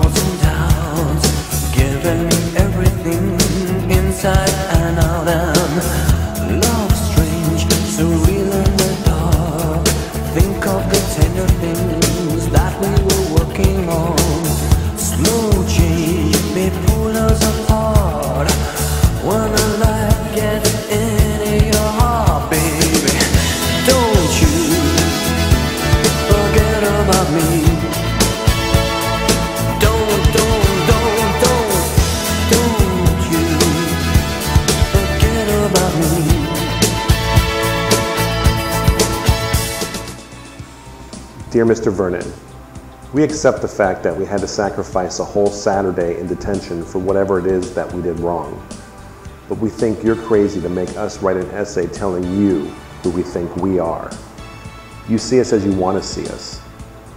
ups and giving me everything inside and out. Dear Mr. Vernon, we accept the fact that we had to sacrifice a whole Saturday in detention for whatever it is that we did wrong. But we think you're crazy to make us write an essay telling you who we think we are. You see us as you want to see us,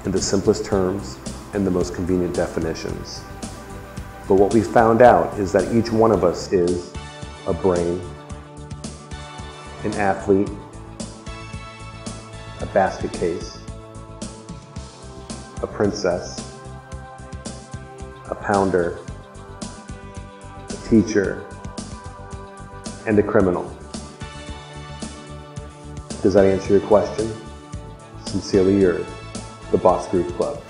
in the simplest terms and the most convenient definitions. But what we found out is that each one of us is a brain, an athlete, a basket case, a princess, a pounder, a teacher, and a criminal. Does that answer your question? Sincerely yours, the Boss Groove Club.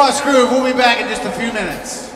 Boss Groove. We'll be back in just a few minutes.